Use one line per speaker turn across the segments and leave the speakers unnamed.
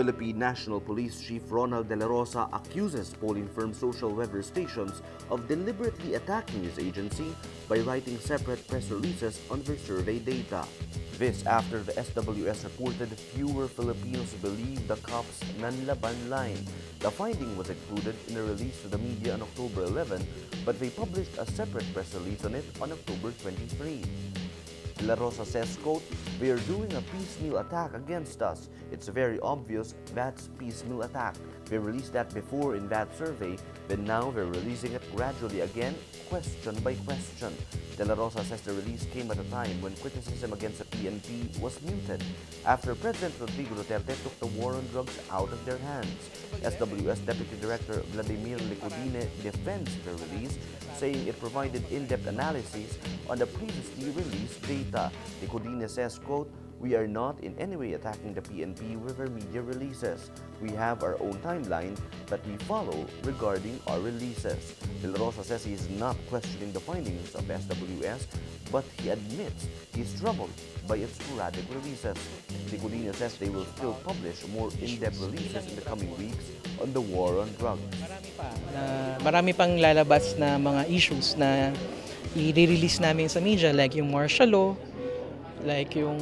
Philippine National Police Chief Ronald De La Rosa accuses polling firm Social Weather Stations of deliberately attacking his agency by writing separate press releases on their survey data. This after the SWS reported fewer Filipinos believe the cops' nanlaban line. The finding was included in a release to the media on October 11, but they published a separate press release on it on October 23. La Rosa says, quote, They are doing a piecemeal attack against us. It's very obvious that's piecemeal attack. They released that before in that survey, but now they're releasing it gradually again, question by question. De La Rosa says the release came at a time when criticism against the PNP was muted after President Rodrigo Duterte took the war on drugs out of their hands. SWS Deputy Director Vladimir Licudine defends the release, saying it provided in-depth analysis on the previously released data. Licodine says, quote, we are not in any way attacking the PNP with our media releases. We have our own timeline that we follow regarding our releases. De La Rosa says he is not questioning the findings of SWS, but he admits he's troubled by its sporadic releases. Licodine says they will still publish more in-depth releases in the coming weeks on the war on drugs.
Marami pa. Na, marami pang lalabas na mga issues na i-release namin sa media like yung martial law, like yung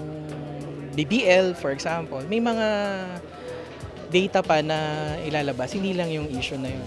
BBL for example. May mga data pa na ilalabas, hindi lang yung issue na yun.